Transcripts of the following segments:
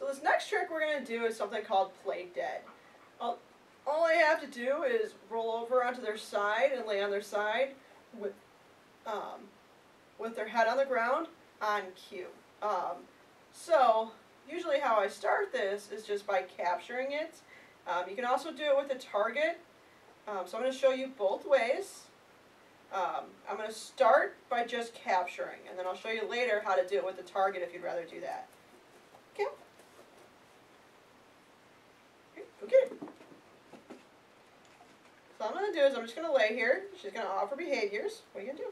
So this next trick we're going to do is something called play dead. All, all I have to do is roll over onto their side and lay on their side with, um, with their head on the ground on cue. Um, so usually how I start this is just by capturing it. Um, you can also do it with a target. Um, so I'm going to show you both ways. Um, I'm going to start by just capturing, and then I'll show you later how to do it with the target if you'd rather do that. Okay. So what I'm going to do is I'm just going to lay here. She's going to offer behaviors. What are you going to do?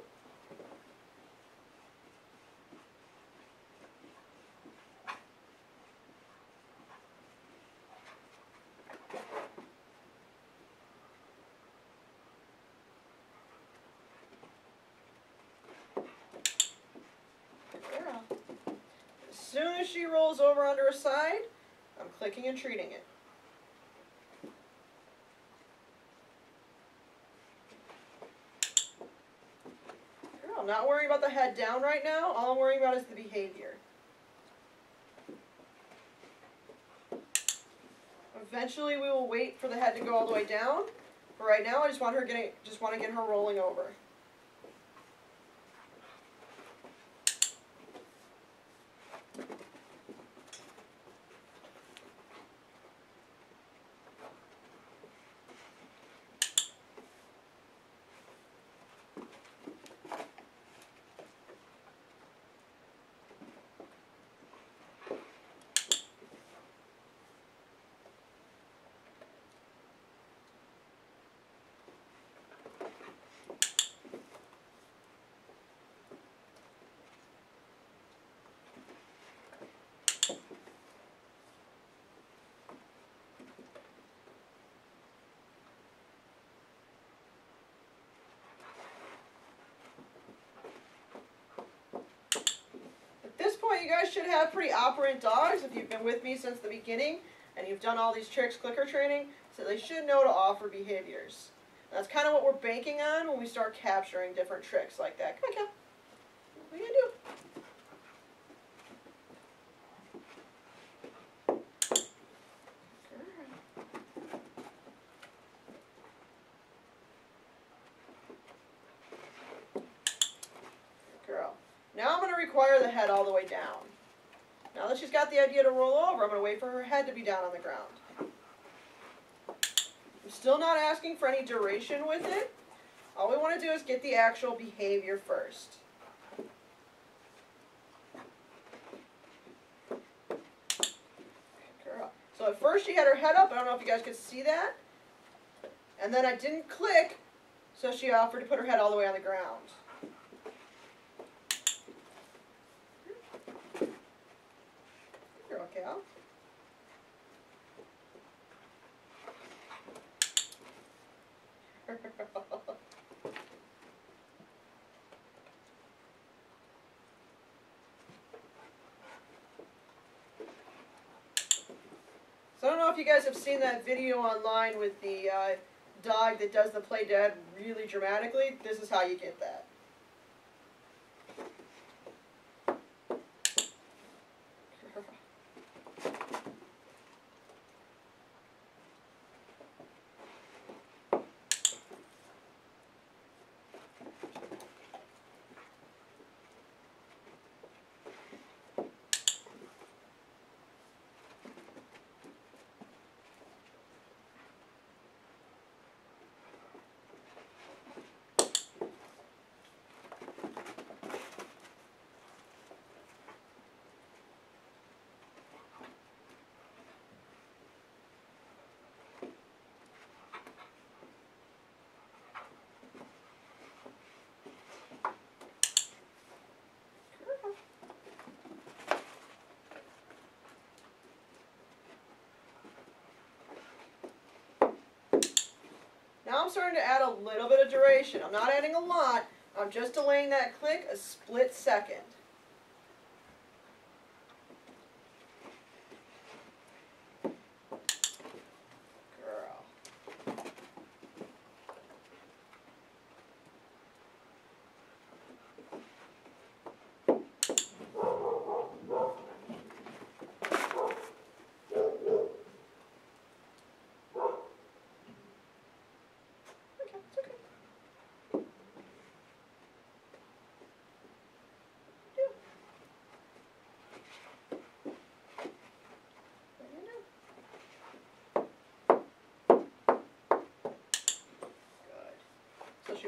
As soon as she rolls over onto her side, I'm clicking and treating it. Girl, not worrying about the head down right now. All I'm worrying about is the behavior. Eventually, we will wait for the head to go all the way down. But right now, I just want her getting, just want to get her rolling over. At this point, you guys should have pretty operant dogs if you've been with me since the beginning and you've done all these tricks clicker training, so they should know to offer behaviors. That's kind of what we're banking on when we start capturing different tricks like that. Come on, Cal. What are you gonna do? Girl. Now I'm going to require the head all the way down. Now that she's got the idea to roll over, I'm going to wait for her head to be down on the ground. I'm still not asking for any duration with it. All we want to do is get the actual behavior first. So at first she had her head up. I don't know if you guys could see that. And then I didn't click, so she offered to put her head all the way on the ground. You're okay, Al. So I don't know if you guys have seen that video online with the uh, dog that does the play dead really dramatically. This is how you get that. Now I'm starting to add a little bit of duration. I'm not adding a lot. I'm just delaying that click a split second. Girl.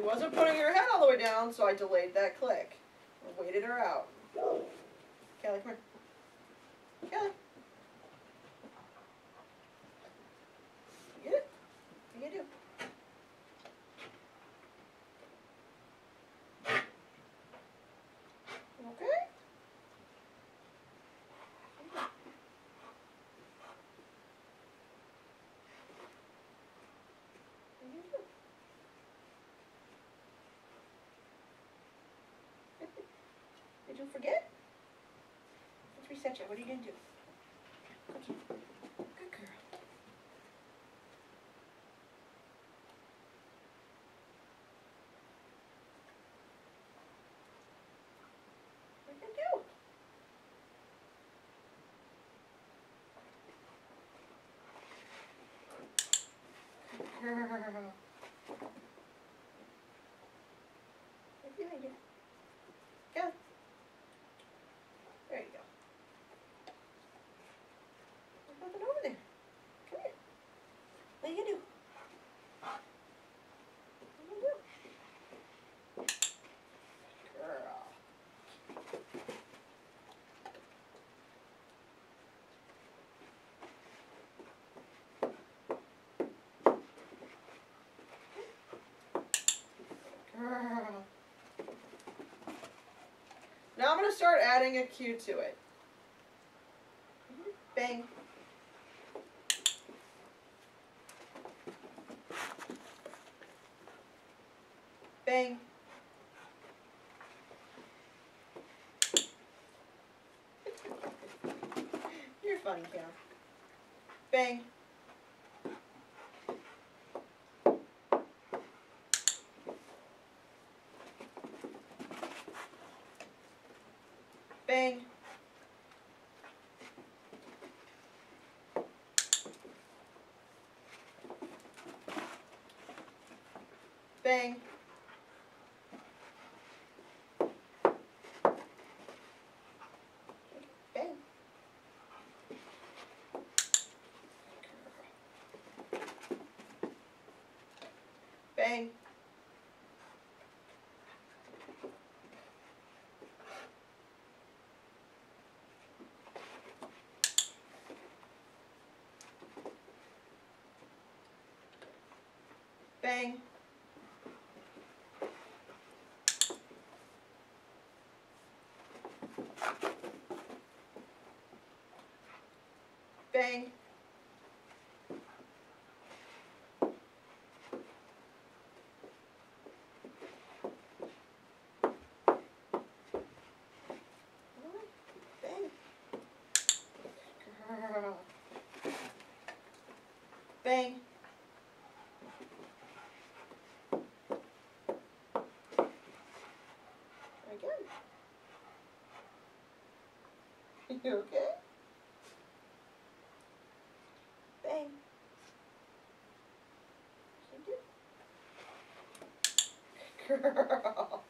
She wasn't putting her head all the way down, so I delayed that click. I waited her out. Kelly, come here. Kelly. You Get it? What you do? Okay. What you do? Did you forget? Let's reset you. What are you gonna do? Good Good girl. What you gonna do? Good girl. What you gonna do? Go. There you go. There's nothing over there. Come here. What are you gonna do? What are you gonna do? Girl. Girl. Gonna start adding a cue to it. Bang. Bang. You're funny, Cam. Bang. Bang. Bang. bem. Bem. Bem. You okay? Bang. Girl.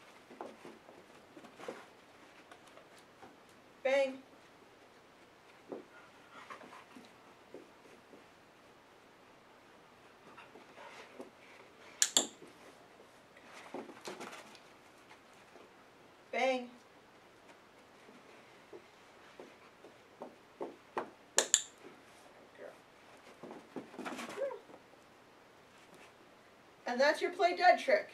Bang. And that's your play dead trick.